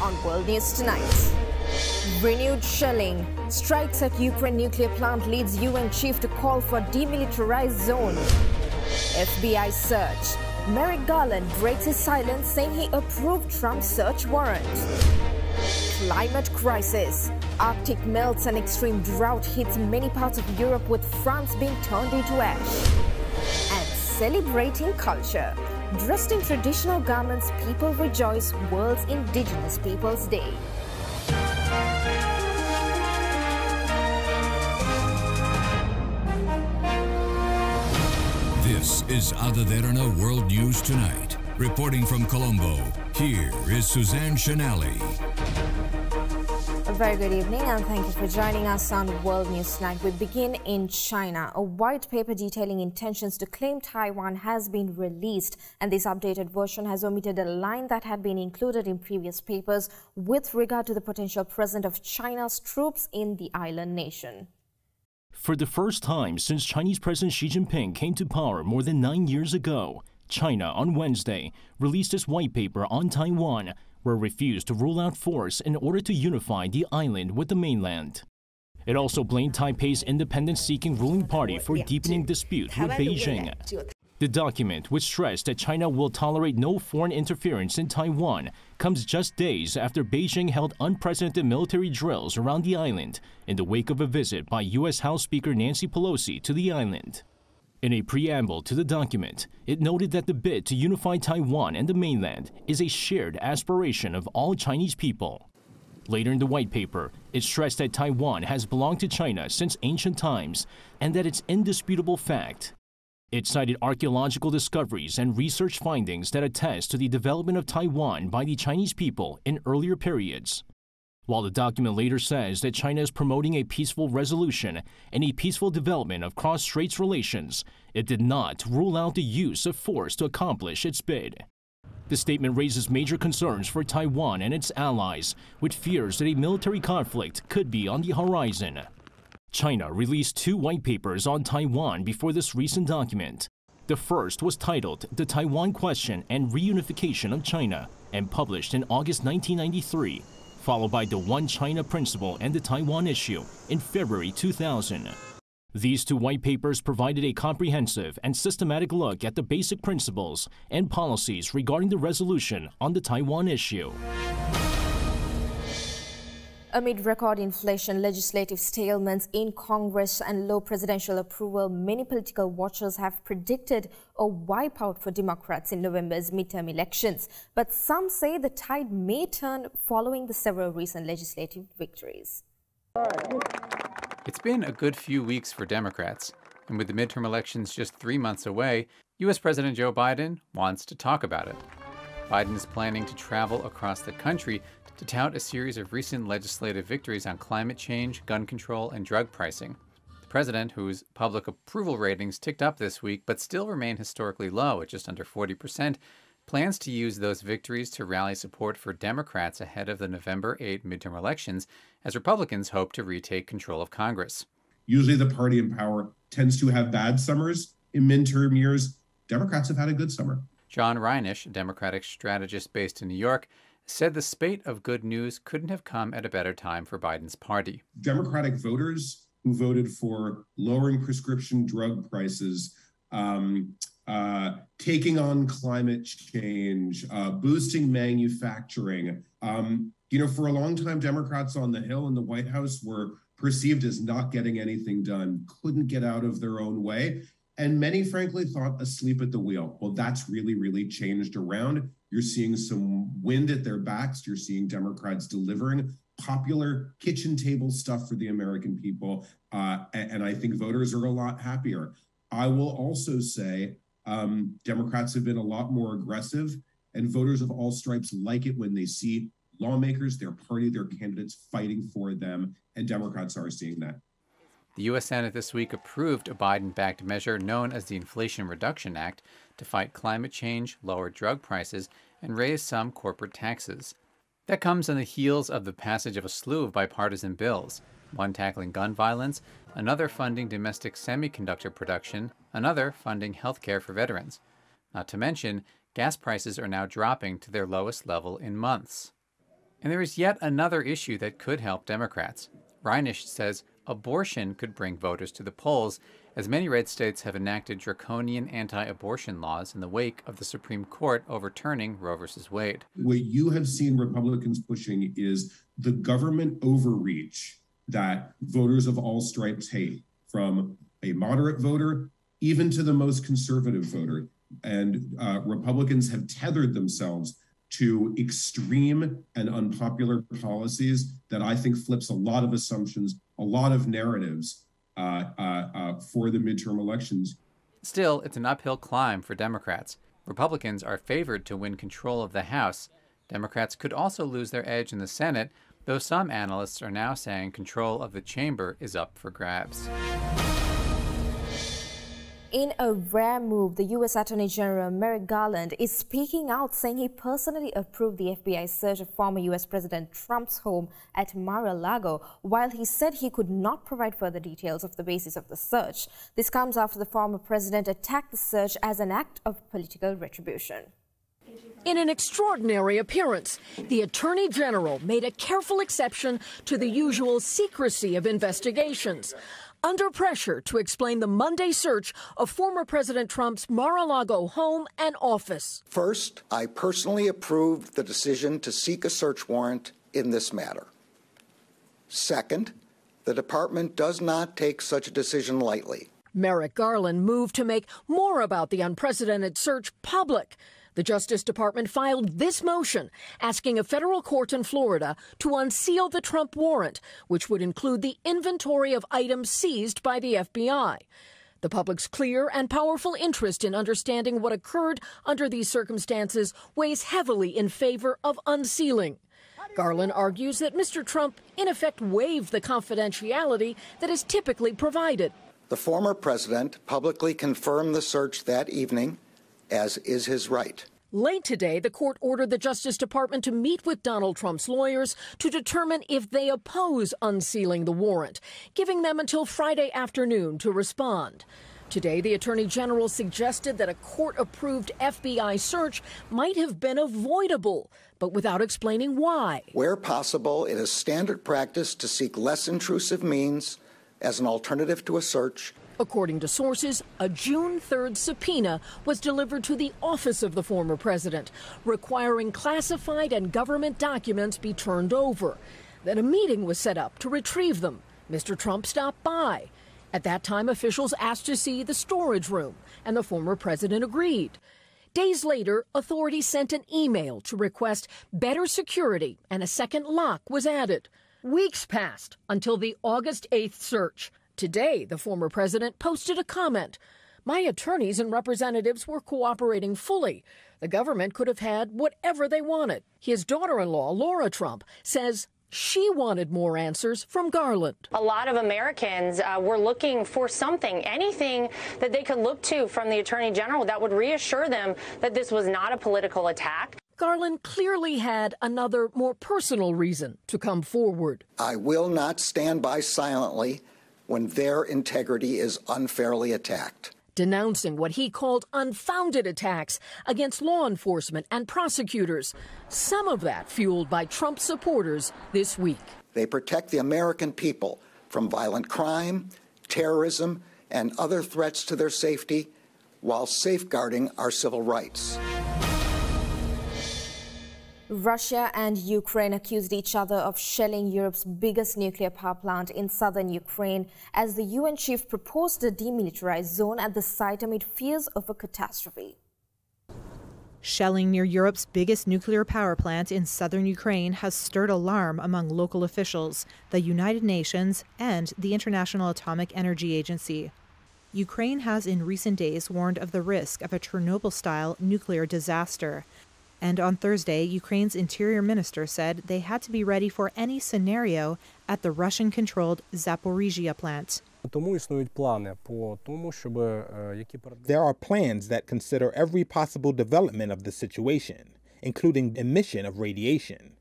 on World News Tonight. Renewed shelling. Strikes at Ukraine nuclear plant leads UN chief to call for demilitarized zone. FBI search. Merrick Garland breaks his silence saying he approved Trump's search warrant. Climate crisis. Arctic melts and extreme drought hits many parts of Europe with France being turned into ash. And celebrating culture. Dressed in traditional garments, people rejoice World's Indigenous Peoples Day. This is Ada Derana World News Tonight. Reporting from Colombo, here is Suzanne Shanali. Very good evening and thank you for joining us on World News Tonight. We begin in China. A white paper detailing intentions to claim Taiwan has been released and this updated version has omitted a line that had been included in previous papers with regard to the potential presence of China's troops in the island nation. For the first time since Chinese President Xi Jinping came to power more than nine years ago, China on Wednesday released its white paper on Taiwan, where it refused to rule out force in order to unify the island with the mainland. It also blamed Taipei's independence seeking ruling party for deepening dispute with Beijing. The document, which stressed that China will tolerate no foreign interference in Taiwan, comes just days after Beijing held unprecedented military drills around the island in the wake of a visit by U.S. House Speaker Nancy Pelosi to the island. In a preamble to the document, it noted that the bid to unify Taiwan and the mainland is a shared aspiration of all Chinese people. Later in the white paper, it stressed that Taiwan has belonged to China since ancient times and that it's indisputable fact it cited archaeological discoveries and research findings that attest to the development of Taiwan by the Chinese people in earlier periods. While the document later says that China is promoting a peaceful resolution and a peaceful development of cross straits relations, it did not rule out the use of force to accomplish its bid. The statement raises major concerns for Taiwan and its allies, with fears that a military conflict could be on the horizon. China released two white papers on Taiwan before this recent document. The first was titled The Taiwan Question and Reunification of China and published in August 1993, followed by The One China Principle and the Taiwan Issue in February 2000. These two white papers provided a comprehensive and systematic look at the basic principles and policies regarding the resolution on the Taiwan issue. Amid record inflation, legislative stalemates in Congress and low presidential approval, many political watchers have predicted a wipeout for Democrats in November's midterm elections. But some say the tide may turn following the several recent legislative victories. It's been a good few weeks for Democrats. And with the midterm elections just three months away, U.S. President Joe Biden wants to talk about it. Biden is planning to travel across the country to tout a series of recent legislative victories on climate change, gun control, and drug pricing. The president, whose public approval ratings ticked up this week but still remain historically low at just under 40%, plans to use those victories to rally support for Democrats ahead of the November 8 midterm elections as Republicans hope to retake control of Congress. Usually, the party in power tends to have bad summers in midterm years. Democrats have had a good summer. John Reinish, a Democratic strategist based in New York, said the spate of good news couldn't have come at a better time for Biden's party. Democratic voters who voted for lowering prescription drug prices, um, uh, taking on climate change, uh, boosting manufacturing. Um, you know, for a long time, Democrats on the Hill and the White House were perceived as not getting anything done, couldn't get out of their own way. And many, frankly, thought asleep at the wheel. Well, that's really, really changed around. You're seeing some wind at their backs. You're seeing Democrats delivering popular kitchen table stuff for the American people. Uh, and, and, I think voters are a lot happier. I will also say um, Democrats have been a lot more aggressive, and voters of all stripes like it when they see lawmakers, their party, their candidates fighting for them. And Democrats are seeing that. The U.S. Senate this week approved a Biden backed measure known as the Inflation Reduction Act to fight climate change, lower drug prices, and raise some corporate taxes. That comes on the heels of the passage of a slew of bipartisan bills one tackling gun violence, another funding domestic semiconductor production, another funding health care for veterans. Not to mention, gas prices are now dropping to their lowest level in months. And there is yet another issue that could help Democrats. Reinish says abortion could bring voters to the polls, as many red states have enacted draconian anti abortion laws in the wake of the Supreme Court overturning Roe v. Wade. What you have seen Republicans pushing is the government overreach that voters of all stripes hate, from a moderate voter even to the most conservative voter. And uh, Republicans have tethered themselves to extreme and unpopular policies that I think flips a lot of assumptions, a lot of narratives uh, uh, uh, for the midterm elections. Still, it's an uphill climb for Democrats. Republicans are favored to win control of the House. Democrats could also lose their edge in the Senate, though some analysts are now saying control of the chamber is up for grabs. In a rare move, the U.S. Attorney General Merrick Garland is speaking out, saying he personally approved the FBI search of former U.S. President Trump's home at Mar-a-Lago, while he said he could not provide further details of the basis of the search. This comes after the former president attacked the search as an act of political retribution. In an extraordinary appearance, the Attorney General made a careful exception to the usual secrecy of investigations under pressure to explain the Monday search of former President Trump's Mar a Lago home and office. First, I personally approved the decision to seek a search warrant in this matter. Second, the department does not take such a decision lightly. Merrick Garland moved to make more about the unprecedented search public. The Justice Department filed this motion asking a federal court in Florida to unseal the Trump warrant, which would include the inventory of items seized by the FBI. The public's clear and powerful interest in understanding what occurred under these circumstances weighs heavily in favor of unsealing. Garland argues that Mr. Trump, in effect, waived the confidentiality that is typically provided. The former president publicly confirmed the search that evening as is his right. Late today, the court ordered the Justice Department to meet with Donald Trump's lawyers to determine if they oppose unsealing the warrant, giving them until Friday afternoon to respond. Today, the Attorney General suggested that a court approved FBI search might have been avoidable, but without explaining why. Where possible, it is standard practice to seek less intrusive means as an alternative to a search According to sources, a June 3rd subpoena was delivered to the office of the former president, requiring classified and government documents be turned over. Then a meeting was set up to retrieve them. Mr. Trump stopped by. At that time, officials asked to see the storage room, and the former president agreed. Days later, authorities sent an email to request better security, and a second lock was added. Weeks passed until the August 8th search. Today, the former president posted a comment. My attorneys and representatives were cooperating fully. The government could have had whatever they wanted. His daughter in law, Laura Trump, says she wanted more answers from Garland. A lot of Americans uh, were looking for something, anything that they could look to from the Attorney General that would reassure them that this was not a political attack. Garland clearly had another, more personal reason to come forward. I will not stand by silently when their integrity is unfairly attacked. Denouncing what he called unfounded attacks against law enforcement and prosecutors, some of that fueled by Trump supporters this week. They protect the American people from violent crime, terrorism, and other threats to their safety while safeguarding our civil rights. Russia and Ukraine accused each other of shelling Europe's biggest nuclear power plant in southern Ukraine as the UN chief proposed a demilitarized zone at the site amid fears of a catastrophe. Shelling near Europe's biggest nuclear power plant in southern Ukraine has stirred alarm among local officials, the United Nations, and the International Atomic Energy Agency. Ukraine has in recent days warned of the risk of a Chernobyl style nuclear disaster and on Thursday, Ukraine's interior minister said they had to be ready for any scenario at the Russian controlled Zaporizhia plant. There are plans that consider every possible development of the situation, including emission of radiation.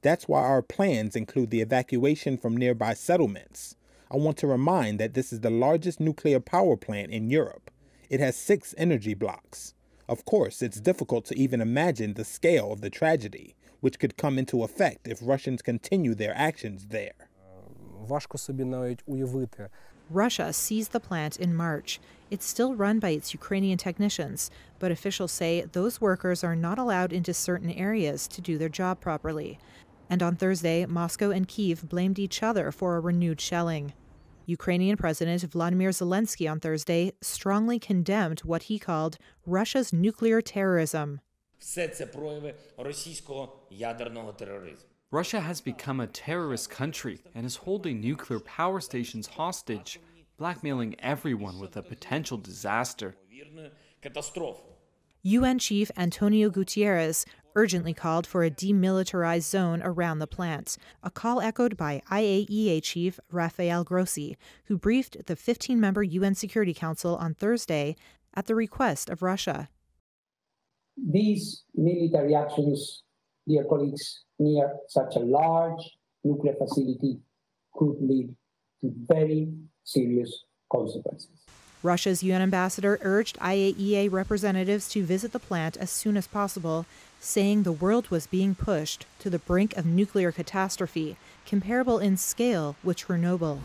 That's why our plans include the evacuation from nearby settlements. I want to remind that this is the largest nuclear power plant in Europe. It has six energy blocks. Of course, it's difficult to even imagine the scale of the tragedy. which could come into effect if Russians continue their actions there. Russia seized the plant in March. It's still run by its Ukrainian technicians, but officials say those workers are not allowed into certain areas to do their job properly. And on Thursday, Moscow and Kiev blamed each other for a renewed shelling. Ukrainian President Vladimir Zelensky on Thursday strongly condemned what he called Russia's nuclear terrorism. Russia has become a terrorist country and is holding nuclear power stations hostage, blackmailing everyone with a potential disaster. UN Chief Antonio Guterres urgently called for a demilitarized zone around the plant, a call echoed by IAEA Chief Rafael Grossi, who briefed the 15 member UN Security Council on Thursday at the request of Russia. These military actions, dear colleagues, near such a large nuclear facility could lead to very serious consequences. Russia's UN ambassador urged IAEA representatives to visit the plant as soon as possible, saying the world was being pushed to the brink of nuclear catastrophe, comparable in scale with Chernobyl.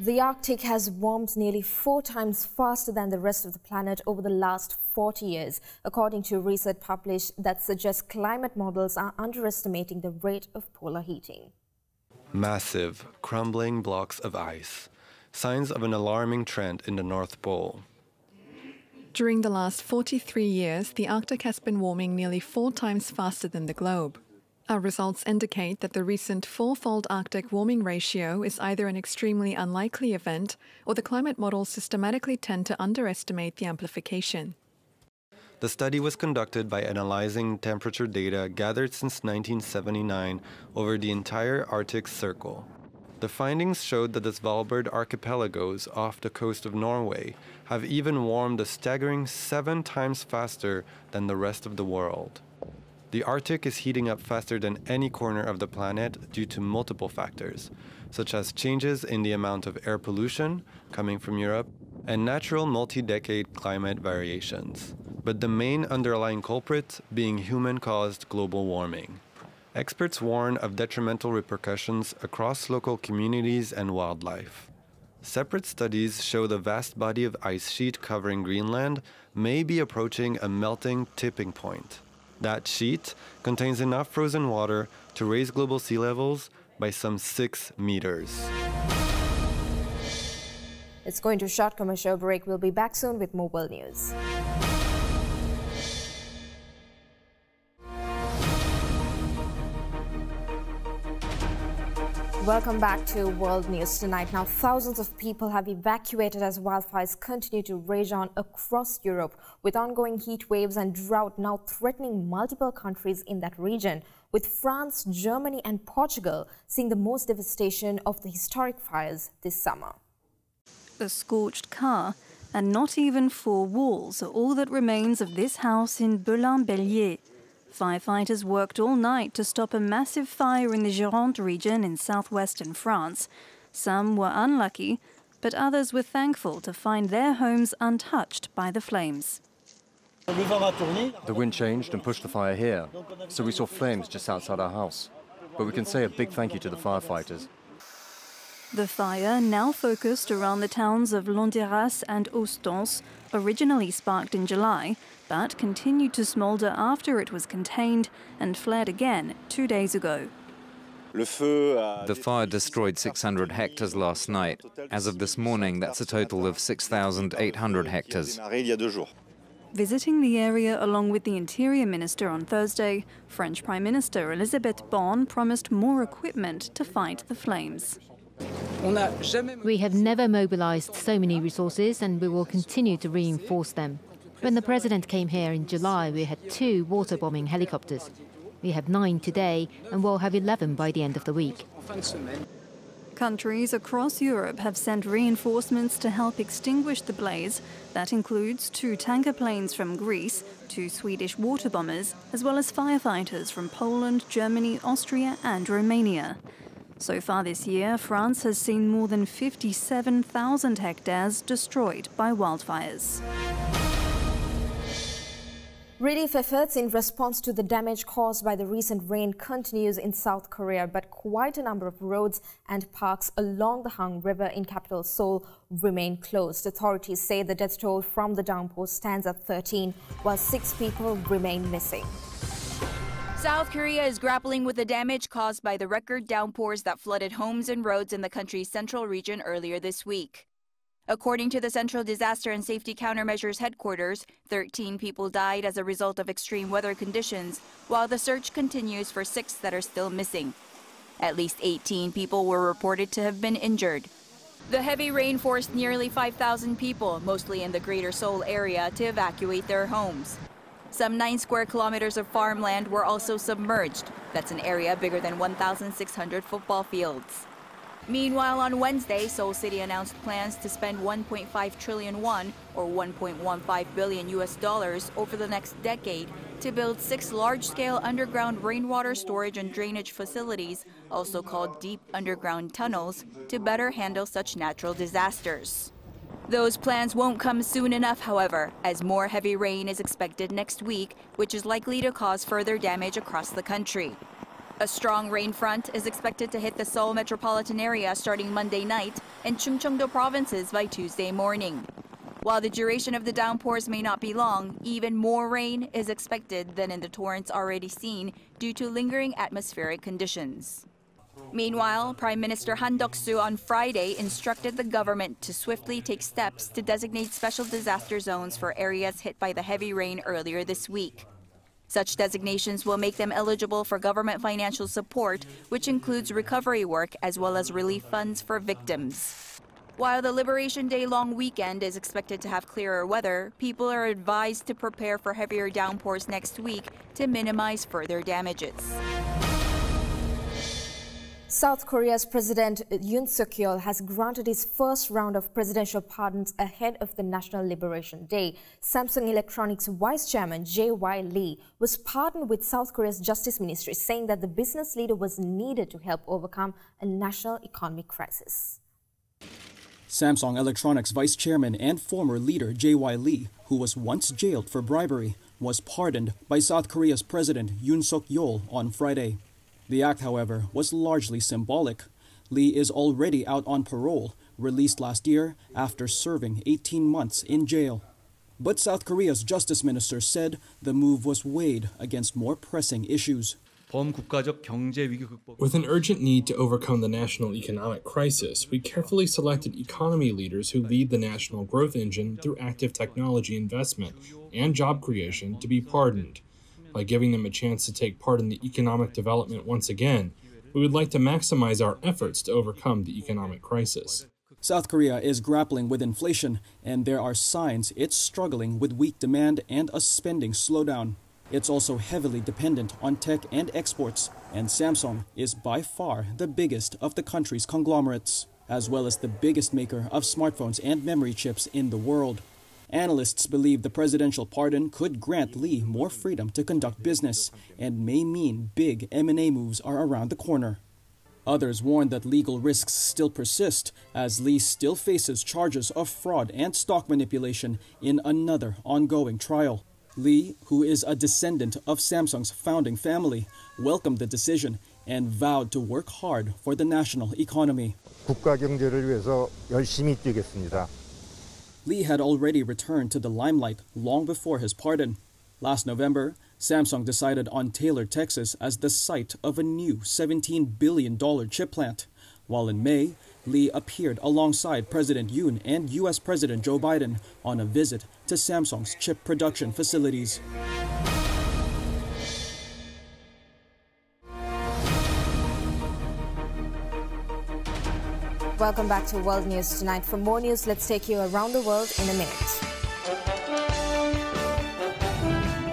The Arctic has warmed nearly four times faster than the rest of the planet over the last 40 years, according to research published that suggests climate models are underestimating the rate of polar heating. Massive, crumbling blocks of ice, signs of an alarming trend in the North Pole. During the last 43 years, the Arctic has been warming nearly four times faster than the globe. Our results indicate that the recent fourfold Arctic warming ratio is either an extremely unlikely event or the climate models systematically tend to underestimate the amplification. The study was conducted by analyzing temperature data gathered since 1979 over the entire Arctic Circle. The findings showed that the Svalbard archipelagos off the coast of Norway have even warmed a staggering seven times faster than the rest of the world. The Arctic is heating up faster than any corner of the planet due to multiple factors, such as changes in the amount of air pollution coming from Europe and natural multi decade climate variations, but the main underlying culprit being human caused global warming. Experts warn of detrimental repercussions across local communities and wildlife. Separate studies show the vast body of ice sheet covering Greenland may be approaching a melting tipping point. That sheet contains enough frozen water to raise global sea levels by some six meters. It's going to a short commercial break. We'll be back soon with more world news. Welcome back to World News Tonight. Now, thousands of people have evacuated as wildfires continue to rage on across Europe, with ongoing heat waves and drought now threatening multiple countries in that region, with France, Germany and Portugal seeing the most devastation of the historic fires this summer. A scorched car and not even four walls are all that remains of this house in Belin-Béliet. Firefighters worked all night to stop a massive fire in the Gironde region in southwestern France. Some were unlucky, but others were thankful to find their homes untouched by the flames. The wind changed and pushed the fire here, so we saw flames just outside our house. But we can say a big thank you to the firefighters. The fire, now focused around the towns of Landiras and Hostens, originally sparked in July, but continued to smoulder after it was contained and flared again two days ago. The fire destroyed 600 hectares last night. As of this morning, that's a total of 6,800 hectares. Visiting the area along with the Interior Minister on Thursday, French Prime Minister Elisabeth Borne promised more equipment to fight the flames. We have never mobilized so many resources and we will continue to reinforce them. When the president came here in July, we had two water bombing helicopters. We have nine today and we'll have 11 by the end of the week. Countries across Europe have sent reinforcements to help extinguish the blaze. That includes two tanker planes from Greece, two Swedish water bombers, as well as firefighters from Poland, Germany, Austria, and Romania. So far this year, France has seen more than 57,000 hectares destroyed by wildfires. Relief efforts in response to the damage caused by the recent rain continues in South Korea, but quite a number of roads and parks along the Han River in capital Seoul remain closed. Authorities say the death toll from the downpour stands at 13, while six people remain missing. South Korea is grappling with the damage caused by the record downpours that flooded homes and roads in the country's central region earlier this week. According to the Central Disaster and Safety Countermeasures Headquarters, 13 people died as a result of extreme weather conditions, while the search continues for six that are still missing. At least 18 people were reported to have been injured. The heavy rain forced nearly 5,000 people, mostly in the greater Seoul area, to evacuate their homes. Some 9 square kilometers of farmland were also submerged. That's an area bigger than 1,600 football fields. Meanwhile, on Wednesday, Seoul City announced plans to spend 1.5 trillion won, or 1.15 billion US dollars, over the next decade to build six large-scale underground rainwater storage and drainage facilities, also called deep underground tunnels, to better handle such natural disasters. Those plans won't come soon enough, however, as more heavy rain is expected next week, which is likely to cause further damage across the country. A strong rain front is expected to hit the Seoul metropolitan area starting Monday night and Chungcheongdo provinces by Tuesday morning. While the duration of the downpours may not be long, even more rain is expected than in the torrents already seen due to lingering atmospheric conditions. Meanwhile, Prime Minister Han Duck-soo on Friday instructed the government to swiftly take steps to designate special disaster zones for areas hit by the heavy rain earlier this week. Such designations will make them eligible for government financial support, which includes recovery work as well as relief funds for victims. While the Liberation Day long weekend is expected to have clearer weather, people are advised to prepare for heavier downpours next week to minimize further damages. South Korea's President Yoon Suk-yeol has granted his first round of presidential pardons ahead of the National Liberation Day. Samsung Electronics Vice Chairman J.Y. Lee was pardoned with South Korea's Justice Ministry, saying that the business leader was needed to help overcome a national economic crisis. Samsung Electronics Vice Chairman and former leader J.Y. Lee, who was once jailed for bribery, was pardoned by South Korea's President Yoon Suk-yeol on Friday. The act, however, was largely symbolic. Lee is already out on parole, released last year after serving 18 months in jail. But South Korea's justice minister said the move was weighed against more pressing issues. With an urgent need to overcome the national economic crisis, we carefully selected economy leaders who lead the national growth engine through active technology investment and job creation to be pardoned. By giving them a chance to take part in the economic development once again, we would like to maximize our efforts to overcome the economic crisis. South Korea is grappling with inflation, and there are signs it's struggling with weak demand and a spending slowdown. It's also heavily dependent on tech and exports, and Samsung is by far the biggest of the country's conglomerates, as well as the biggest maker of smartphones and memory chips in the world. Analysts believe the presidential pardon could grant Lee more freedom to conduct business and may mean big M&A moves are around the corner. Others warn that legal risks still persist as Lee still faces charges of fraud and stock manipulation in another ongoing trial. Lee, who is a descendant of Samsung's founding family, welcomed the decision and vowed to work hard for the national economy. 국가 경제를 위해서 열심히 뛰겠습니다. Lee had already returned to the limelight long before his pardon. Last November, Samsung decided on Taylor, Texas as the site of a new $17 billion chip plant, while in May, Lee appeared alongside President Yoon and U.S. President Joe Biden on a visit to Samsung's chip production facilities. Welcome back to World News Tonight. For more news, let's take you around the world in a minute.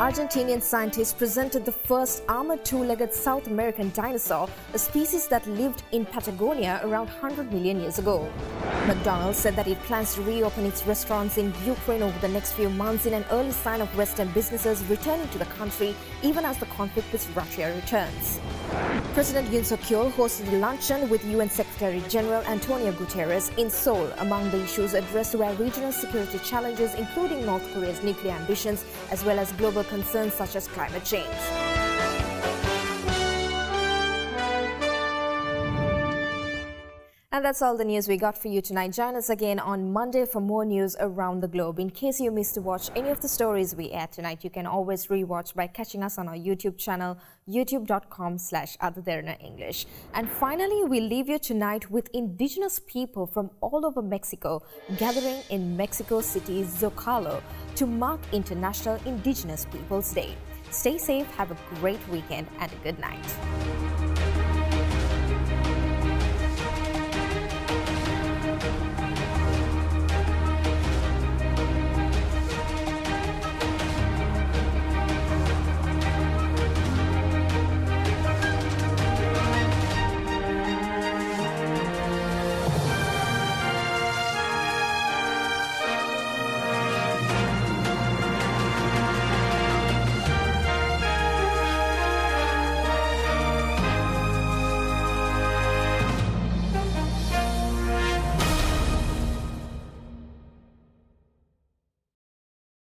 Argentinian scientists presented the first armored two-legged South American dinosaur, a species that lived in Patagonia around 100 million years ago. McDonald's said that it plans to reopen its restaurants in Ukraine over the next few months in an early sign of Western businesses returning to the country even as the conflict with Russia returns. President Yoon Suk-yeol hosted a luncheon with UN Secretary General Antonio Guterres in Seoul. Among the issues addressed were regional security challenges including North Korea's nuclear ambitions as well as global concerns such as climate change. And that's all the news we got for you tonight. Join us again on Monday for more news around the globe. In case you missed to watch any of the stories we aired tonight, you can always rewatch by catching us on our YouTube channel, youtube.com slash English. And finally, we leave you tonight with indigenous people from all over Mexico gathering in Mexico City's Zocalo to mark International Indigenous Peoples Day. Stay safe, have a great weekend, and a good night.